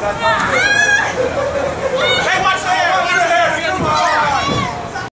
That's